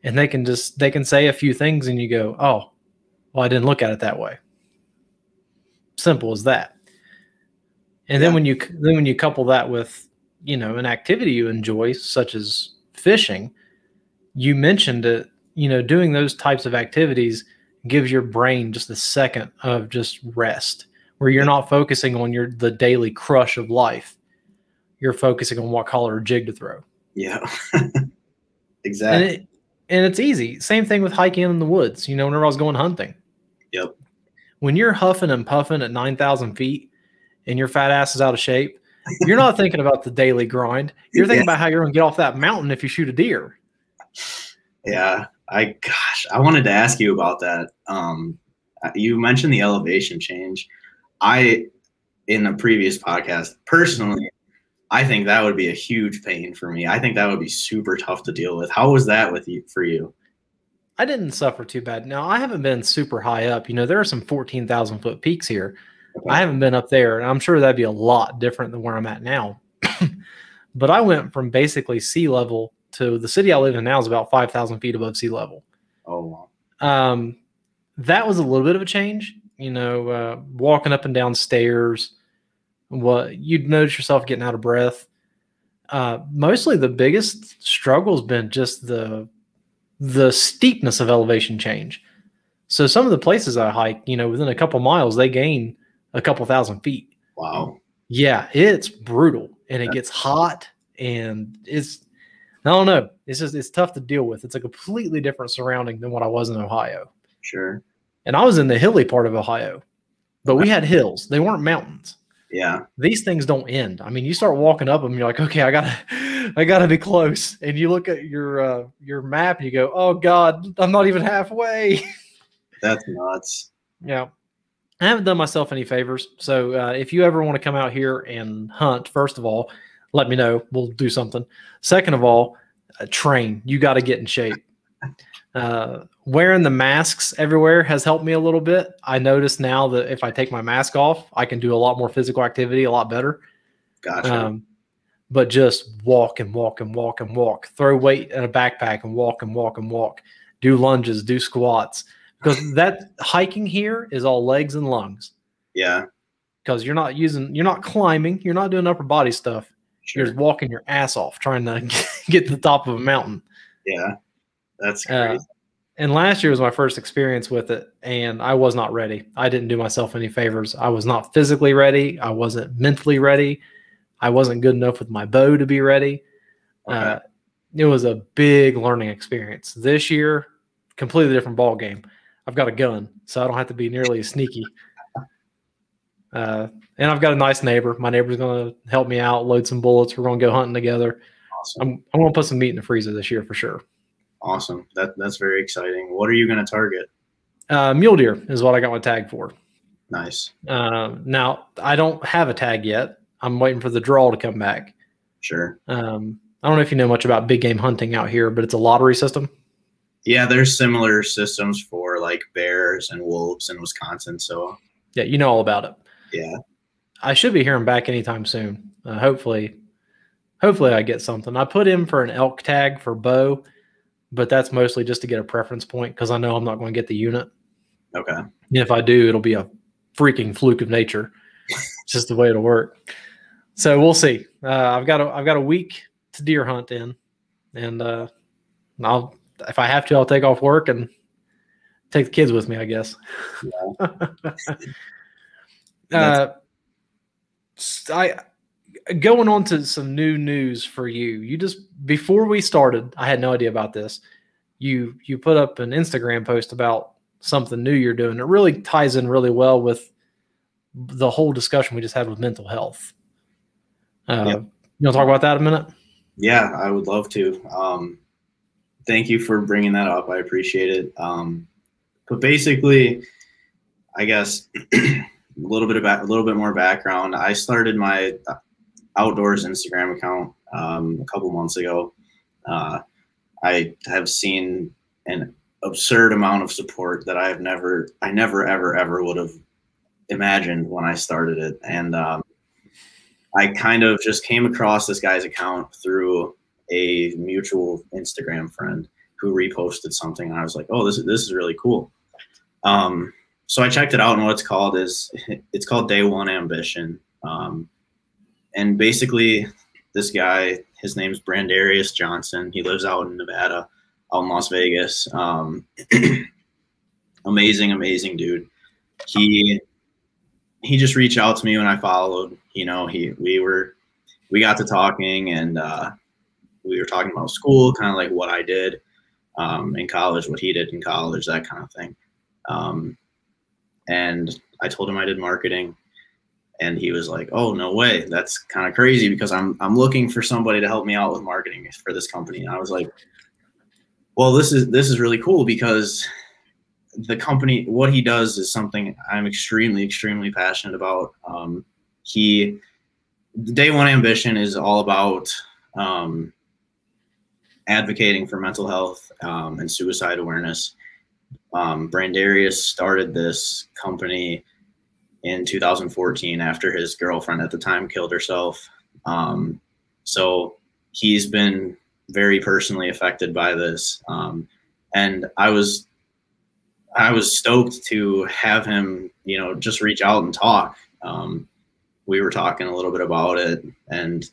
and they can just they can say a few things, and you go, "Oh, well, I didn't look at it that way." Simple as that. And yeah. then when you then when you couple that with you know an activity you enjoy, such as fishing, you mentioned it, you know, doing those types of activities gives your brain just a second of just rest where you're not focusing on your the daily crush of life. you're focusing on what color jig to throw. Yeah. And, exactly. it, and it's easy. Same thing with hiking in the woods. You know, whenever I was going hunting. Yep. When you're huffing and puffing at 9,000 feet and your fat ass is out of shape, you're not thinking about the daily grind. You're thinking Yeah. about how you're going to get off that mountain if you shoot a deer. Yeah, I gosh, I wanted to ask you about that. Um, you mentioned the elevation change. I, in the previous podcast, personally, I think that would be a huge pain for me. I think that would be super tough to deal with. How was that with you for you? I didn't suffer too bad. Now, I haven't been super high up. You know, there are some 14,000 foot peaks here. I haven't been up there, and I'm sure that'd be a lot different than where I'm at now. but I went from basically sea level to the city I live in now is about 5,000 feet above sea level. Oh, wow. Um, that was a little bit of a change. You know, uh, walking up and down stairs, what you'd notice yourself getting out of breath. Uh, mostly, the biggest struggle has been just the the steepness of elevation change. So some of the places I hike, you know, within a couple miles, they gain a couple thousand feet. wow. Yeah, it's brutal and it gets hot and it's I don't know. It's just it's tough to deal with. It's a completely different surrounding than what I was in Ohio. Sure. And I was in the hilly part of Ohio. But we had hills. They weren't mountains. Yeah. These things don't end. I mean, you start walking up them, you're like, okay, I gotta I gotta be close. And you look at your uh your map and you go, Oh God, I'm not even halfway. That's nuts. Yeah. I haven't done myself any favors. So uh, if you ever want to come out here and hunt, first of all, let me know. We'll do something. Second of all, uh, train. You got to get in shape. Uh, wearing the masks everywhere has helped me a little bit. I notice now that if I take my mask off, I can do a lot more physical activity a lot better. Gotcha. Um, but just walk and walk and walk and walk. Throw weight in a backpack and walk and walk and walk. Do lunges, do squats. Because that hiking here is all legs and lungs. yeah. Because you're not using, you're not climbing, you're not doing upper body stuff. Sure. You're just walking your ass off trying to get to the top of a mountain. yeah. That's Uh, and last year was my first experience with it, and I was not ready. I didn't do myself any favors. I was not physically ready. I wasn't mentally ready. I wasn't good enough with my bow to be ready. okay. Uh, it was a big learning experience. This year, completely different ball game. I've got a gun, so I don't have to be nearly as sneaky. Uh, and I've got a nice neighbor. My neighbor's going to help me out, load some bullets. We're going to go hunting together. awesome. I'm, I'm going to put some meat in the freezer this year for sure. awesome. That that's very exciting. What are you going to target? Uh, mule deer is what I got my tag for. Nice. Uh, now I don't have a tag yet. I'm waiting for the draw to come back. Sure. Um, I don't know if you know much about big game hunting out here, but it's a lottery system. Yeah, there's similar systems for like bears and wolves in Wisconsin. So Yeah, you know all about it. yeah, I should be hearing back anytime soon. Uh, hopefully, hopefully I get something. I put in for an elk tag for bow, but that's mostly just to get a preference point because I know I'm not going to get the unit. okay. And if I do, it'll be a freaking fluke of nature. it's just the way it'll work. So we'll see. Uh, I've got a I've got a week to deer hunt in, and uh, I'll if I have to, I'll take off work and take the kids with me. I guess. uh, s- I going on to some new news for you. You just before we started, I had no idea about this. You you put up an Instagram post about something new you're doing. It really ties in really well with the whole discussion we just had with mental health. Uh, Yep. You want to talk about that a minute? Yeah, I would love to. Um, thank you for bringing that up. I appreciate it. Um, but basically, I guess a little bit about a little bit more background. I started my outdoors Instagram account um, a couple months ago. Uh, I have seen an absurd amount of support that I have never, I never, ever, ever would have imagined when I started it, and um, I kind of just came across this guy's account through a mutual Instagram friend who reposted something, and I was like, "Oh, this is this is really cool." Um, so I checked it out, and what it's called is it's called Day One Ambition, um, and basically, this guy, his name's Brandarius Johnson. He lives out in Nevada, out in Las Vegas. Um, amazing, amazing dude. He he just reached out to me when I followed. You know, he we were we got to talking and uh, we were talking about school, kind of like what I did um, in college, what he did in college, that kind of thing. Um, and I told him I did marketing, and he was like, "Oh, no way! That's kind of crazy because I'm I'm looking for somebody to help me out with marketing for this company." And I was like, "Well, this is this is really cool because the company what he does is something I'm extremely extremely passionate about. Um, he day one ambition is all about um, advocating for mental health um, and suicide awareness. Um, Brandarius started this company in 2014 after his girlfriend at the time killed herself. Um, so he's been very personally affected by this. Um, and I was, I was stoked to have him, you know, just reach out and talk. Um, we were talking a little bit about it and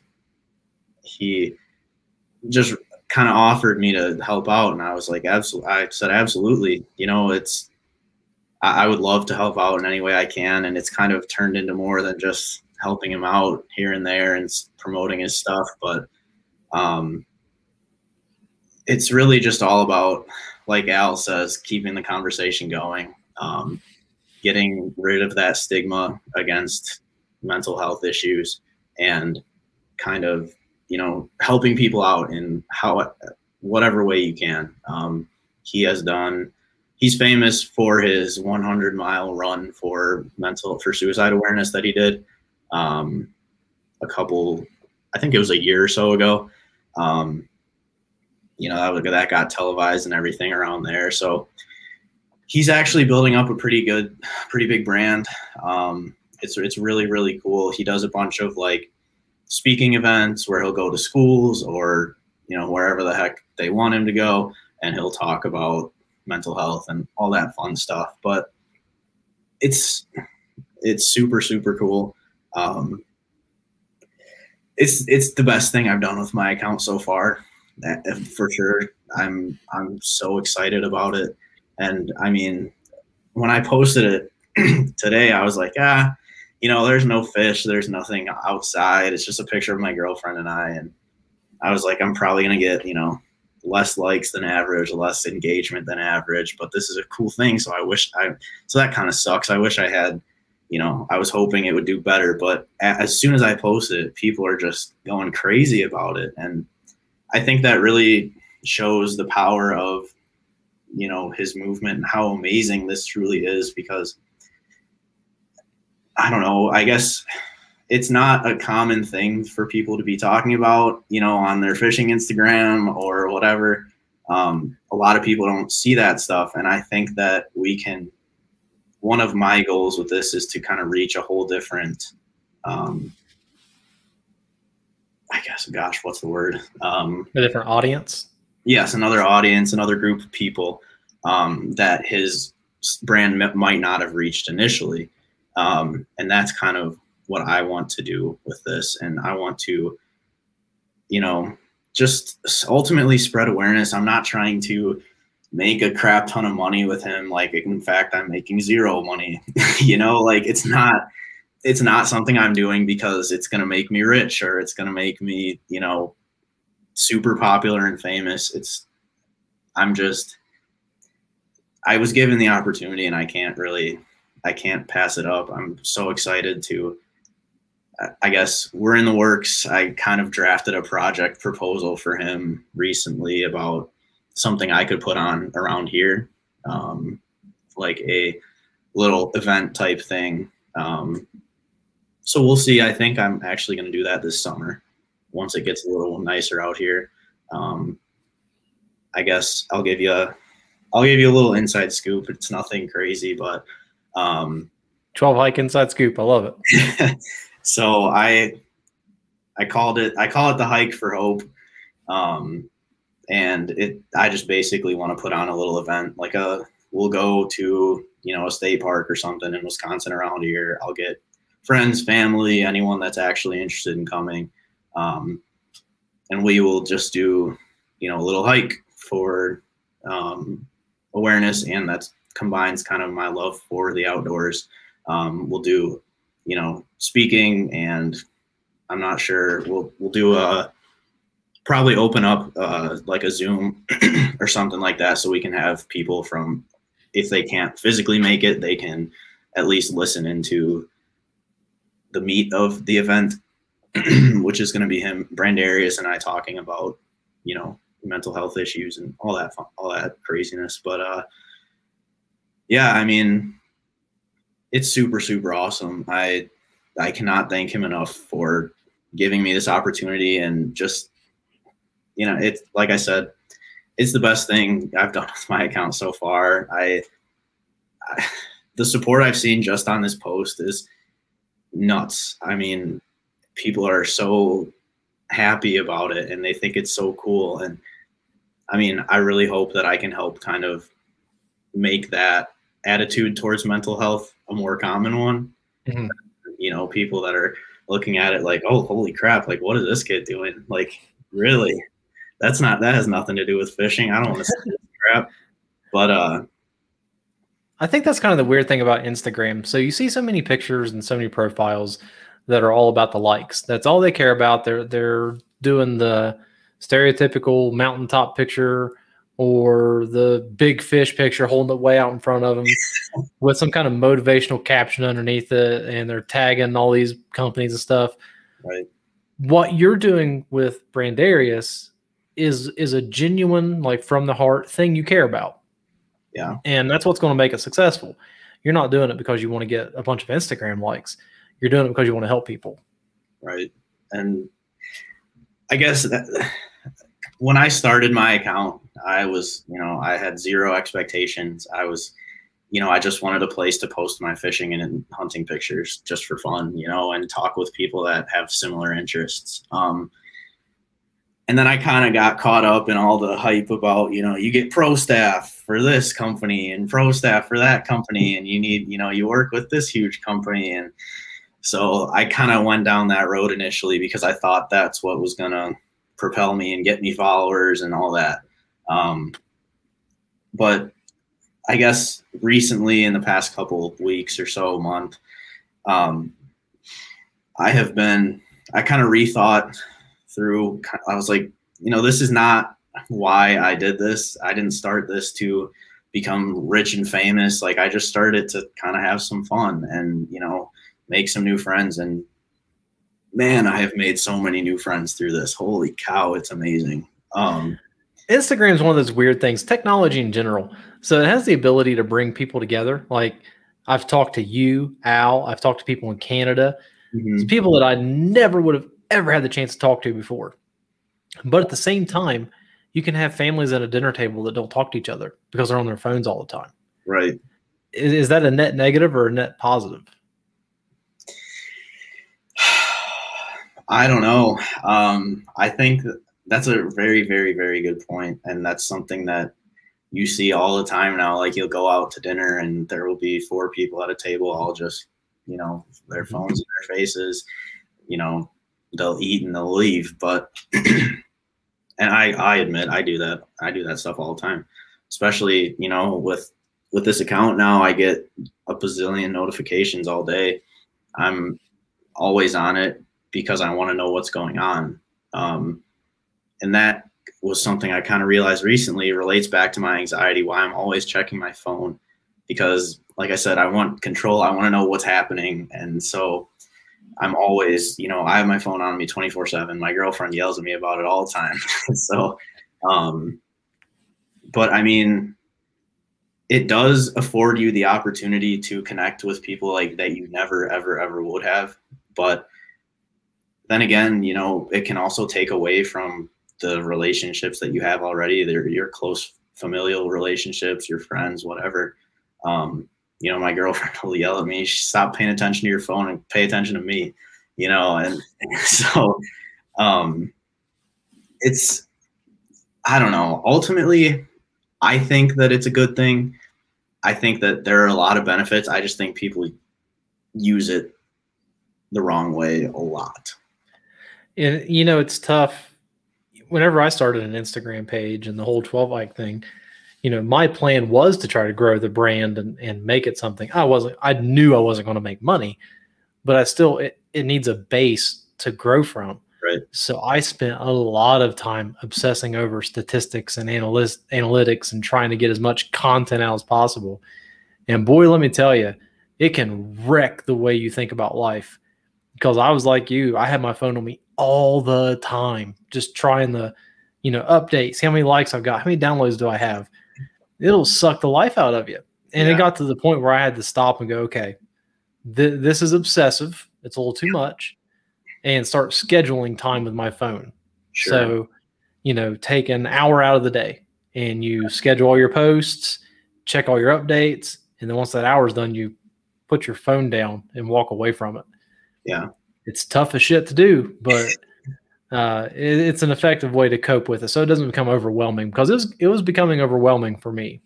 he just kind of offered me to help out and i was like absolutely i said absolutely you know it's I, I would love to help out in any way i can and it's kind of turned into more than just helping him out here and there and promoting his stuff but um it's really just all about like al says keeping the conversation going um getting rid of that stigma against mental health issues and kind of you know helping people out in how whatever way you can. Um, he has done he's famous for his 100 mile run for mental for suicide awareness that he did um, a couple i think it was a year or so ago. Um, you know that, that got televised and everything around there so he's actually building up a pretty good pretty big brand um, it's it's really really cool. He does a bunch of like speaking events where he'll go to schools or you know wherever the heck they want him to go, and he'll talk about mental health and all that fun stuff. But it's it's super super cool. Um, it's it's the best thing I've done with my account so far. For sure. I'm I'm so excited about it. And I mean, when I posted it today, I was like, ah, you know, there's no fish, there's nothing outside. It's just a picture of my girlfriend and I. And I was like, I'm probably gonna get, you know, less likes than average, less engagement than average. But this is a cool thing. So I wish I so that kind of sucks. I wish I had, you know, I was hoping it would do better. But as soon as I posted it, people are just going crazy about it. And I think that really shows the power of, you know, his movement and how amazing this truly is because I don't know, I guess it's not a common thing for people to be talking about, you know, on their fishing Instagram or whatever. Um, a lot of people don't see that stuff. And I think that we can, one of my goals with this is to kind of reach a whole different, um, I guess, gosh, what's the word? Um, a different audience. Yes, another audience, another group of people um, that his brand might not have reached initially. Um, and that's kind of what I want to do with this. And I want to, you know, just ultimately spread awareness. I'm not trying to make a crap ton of money with him. Like, in fact, I'm making zero money. you know, like it's not, it's not something I'm doing because it's going to make me rich or it's going to make me, you know, super popular and famous. It's, I'm just, I was given the opportunity and I can't really I can't pass it up. I'm so excited to. I guess we're in the works. I kind of drafted a project proposal for him recently about something I could put on around here, um, like a little event type thing. Um, so we'll see. I think I'm actually going to do that this summer once it gets a little nicer out here. Um, I guess I'll give you a I'll give you a little inside scoop. It's nothing crazy, but um, 12 hike inside scoop. I love it. so I, I called it, I call it the hike for hope. Um, and it, I just basically want to put on a little event, like a, we'll go to, you know, a state park or something in Wisconsin around here. I'll get friends, family, anyone that's actually interested in coming. Um, and we will just do, you know, a little hike for um, awareness, and that combines kind of my love for the outdoors. Um, we'll do, you know, speaking and I'm not sure. We'll we'll do a probably open up uh, like a Zoom or something like that, so we can have people from if they can't physically make it, they can at least listen into the meat of the event, which is going to be him, Brandarius, and I talking about you know mental health issues and all that all that craziness. But uh, yeah, I mean, it's super super awesome. I I cannot thank him enough for giving me this opportunity and just you know it's like I said, it's the best thing I've done with my account so far. I, I the support I've seen just on this post is nuts. I mean, people are so happy about it and they think it's so cool and I mean, I really hope that I can help kind of make that attitude towards mental health a more common one. Mm-hmm. You know, people that are looking at it like, oh, holy crap, like, what is this kid doing? Like, really? That's not, that has nothing to do with fishing. I don't want to say crap. But, uh, I think that's kind of the weird thing about Instagram. So you see so many pictures and so many profiles that are all about the likes. That's all they care about. They're they're doing the stereotypical mountaintop picture or the big fish picture holding it way out in front of them with some kind of motivational caption underneath it and they're tagging all these companies and stuff right what you're doing with brandarius is is a genuine like from the heart thing you care about yeah. And that's what's going to make it successful. You're not doing it because you want to get a bunch of instagram likes. You're doing it because you want to help people. Right. And i guess that when I started my account, I was, you know, I had zero expectations. I was, you know, I just wanted a place to post my fishing and hunting pictures just for fun, you know, and talk with people that have similar interests. Um, and then I kind of got caught up in all the hype about, you know, you get pro staff for this company and pro staff for that company, and you need, you know, you work with this huge company. And so I kind of went down that road initially because I thought that's what was going to propel me and get me followers and all that. Um, but I guess recently, in the past couple of weeks or so, month, um, I have been, I kind of rethought through, I was like, you know, this is not why I did this. I didn't start this to become rich and famous. Like, I just started to kind of have some fun and, you know, make some new friends and man, I have made so many new friends through this. Holy cow, it's amazing. Um, Instagram is one of those weird things, technology in general. So it has the ability to bring people together. Like I've talked to you, Al, I've talked to people in Canada, mm-hmm. people that I never would have ever had the chance to talk to before. But at the same time, you can have families at a dinner table that don't talk to each other because they're on their phones all the time. Right. Is, is that a net negative or a net positive? I don't know. Um, I think that's a very, very, very good point, and that's something that you see all the time now. Like you'll go out to dinner, and there will be four people at a table, all just you know their mm-hmm. phones in their faces. You know, they'll eat and they'll leave, but and I, I admit I do that. I do that stuff all the time, especially you know with with this account now. I get a bazillion notifications all day. I'm always on it because I want to know what's going on. Um, and that was something I kind of realized recently. Relates back to my anxiety, why I'm always checking my phone because, like I said, I want control. I want to know what's happening. And so I'm always, you know, I have my phone on me 24 7. My girlfriend yells at me about it all the time. so, um, but I mean, it does afford you the opportunity to connect with people like that you never, ever, ever would have. But then again, you know, it can also take away from the relationships that you have already. They're your close familial relationships, your friends, whatever. Um, you know, my girlfriend will yell at me, stop paying attention to your phone and pay attention to me, you know, and so um, it's, I don't know. Ultimately, I think that it's a good thing. I think that there are a lot of benefits. I just think people use it the wrong way a lot. And you know, it's tough. Whenever I started an Instagram page and the whole 12 Hike thing, you know, my plan was to try to grow the brand and, and make it something. I wasn't, I knew I wasn't going to make money, but I still, it, it needs a base to grow from. Right. So I spent a lot of time obsessing over statistics and analytics, analytics and trying to get as much content out as possible. And boy, let me tell you, it can wreck the way you think about life. Because I was like you, I had my phone on me all the time, just trying the, you know, update, see how many likes I've got, how many downloads do I have. It'll suck the life out of you. And Yeah. it got to the point where I had to stop and go, okay, th- this is obsessive. It's a little too much. And start scheduling time with my phone. Sure. So, you know, take an hour out of the day and you schedule all your posts, check all your updates, and then once that hour's done, you put your phone down and walk away from it. Yeah. It's tough as shit to do, but uh, it, it's an effective way to cope with it, so it doesn't become overwhelming because it was it was becoming overwhelming for me.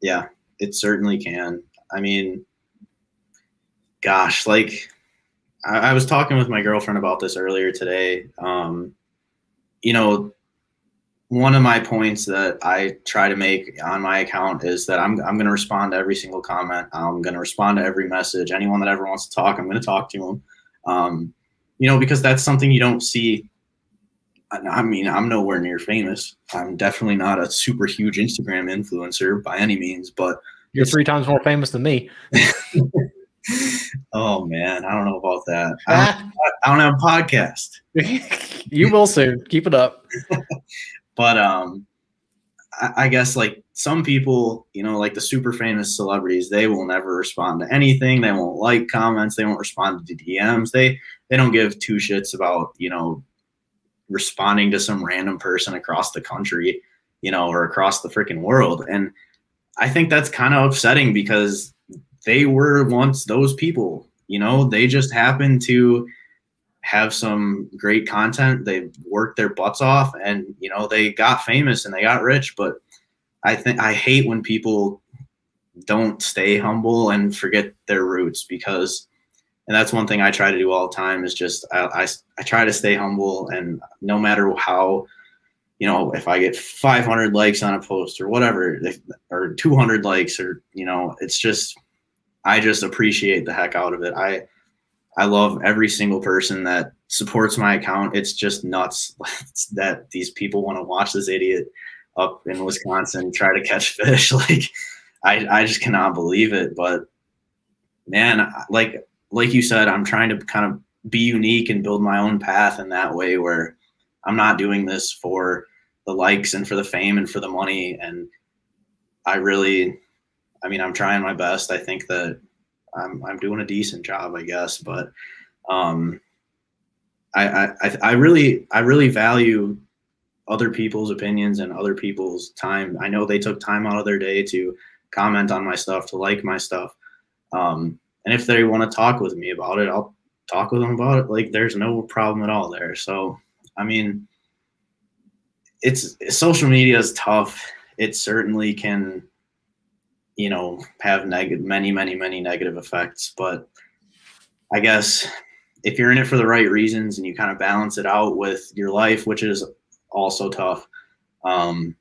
Yeah, it certainly can. I mean, gosh, like I, I was talking with my girlfriend about this earlier today. Um, you know, one of my points that I try to make on my account is that I'm I'm going to respond to every single comment. I'm going to respond to every message. Anyone that ever wants to talk, I'm going to talk to them. Um, you know, because that's something you don't see. I mean, I'm nowhere near famous. I'm definitely not a super huge Instagram influencer by any means, but You're three times more famous than me. oh man, I don't know about that. I don't, I don't have a podcast, you will soon. Keep it up. but um, I, I guess like some people, you know, like the super famous celebrities, they will never respond to anything. They won't like comments. They won't respond to DMs. They they don't give two shits about you know responding to some random person across the country, you know, or across the freaking world. And I think that's kind of upsetting because they were once those people, you know, they just happen to have some great content. They worked their butts off and, you know, they got famous and they got rich. But I think I hate when people don't stay humble and forget their roots because and that's one thing I try to do all the time is just I, I, I try to stay humble and no matter how you know if I get 500 likes on a post or whatever or 200 likes or you know it's just I just appreciate the heck out of it. I I love every single person that supports my account. It's just nuts that these people want to watch this idiot up in Wisconsin try to catch fish. Like I I just cannot believe it. But man like like you said, I'm trying to kind of be unique and build my own path in that way where I'm not doing this for the likes and for the fame and for the money. And I really, I mean, I'm trying my best. I think that I'm, I'm doing a decent job, I guess, but, um, I, I, I really, I really value other people's opinions and other people's time. I know they took time out of their day to comment on my stuff, to like my stuff. Um, and if they want to talk with me about it, I'll talk with them about it. Like there's no problem at all there. So, I mean, it's social media is tough. It certainly can, you know, have negative, many, many, many negative effects. But I guess if you're in it for the right reasons and you kind of balance it out with your life, which is also tough, um,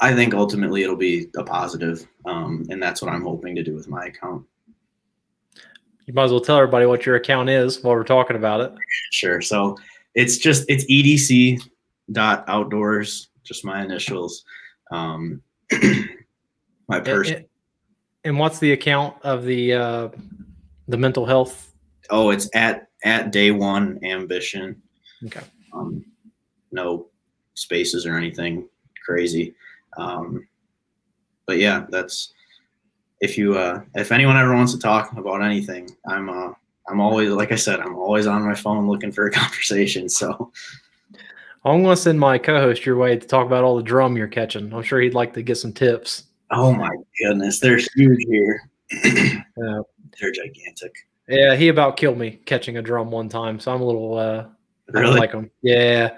I think ultimately it'll be a positive. Um, and that's what I'm hoping to do with my account. You might as well tell everybody what your account is while we're talking about it. Sure. So it's just it's edc dot outdoors, just my initials. Um, my person. And, and what's the account of the uh, the mental health? Oh, it's at at day one ambition. Okay. Um, no spaces or anything crazy. Um, but yeah, that's if you uh, if anyone ever wants to talk about anything, I'm uh, I'm always like I said, I'm always on my phone looking for a conversation. So I'm going to send my co-host your way to talk about all the drum you're catching. I'm sure he'd like to get some tips. oh my goodness, they're huge here. Uh, they're gigantic. yeah, he about killed me catching a drum one time, so I'm a little uh, I don't Really? like him. Yeah,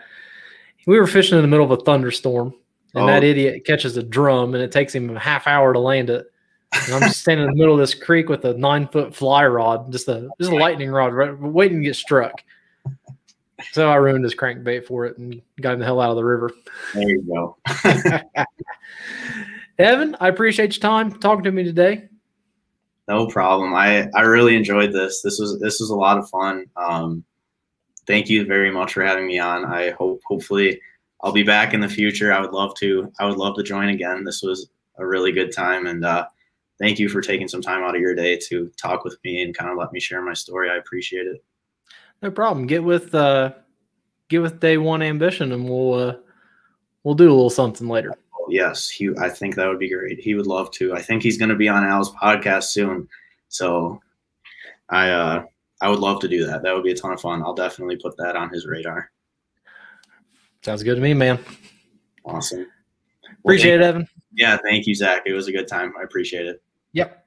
we were fishing in the middle of a thunderstorm, and Oh. that idiot catches a drum, and it takes him a half hour to land it. And I'm just standing in the middle of this creek with a nine foot fly rod, just a just a lightning rod, right, waiting to get struck. So I ruined his crankbait for it and got him the hell out of the river. There you go. Evan, I appreciate your time talking to me today. No problem. I I really enjoyed this. This was this was a lot of fun. Um, thank you very much for having me on. I hope hopefully I'll be back in the future. I would love to. I would love to join again. This was a really good time, and uh, thank you for taking some time out of your day to talk with me and kind of let me share my story. I appreciate it. No problem. Get with uh, get with Day One Ambition, and we'll uh, we'll do a little something later. Yes, he. I think that would be great. He would love to. I think he's going to be on Al's podcast soon, so I uh, I would love to do that. That would be a ton of fun. I'll definitely put that on his radar. Sounds good to me, man. Awesome. Appreciate well, it, Evan. Yeah, thank you, Zach. It was a good time. I appreciate it. Yep.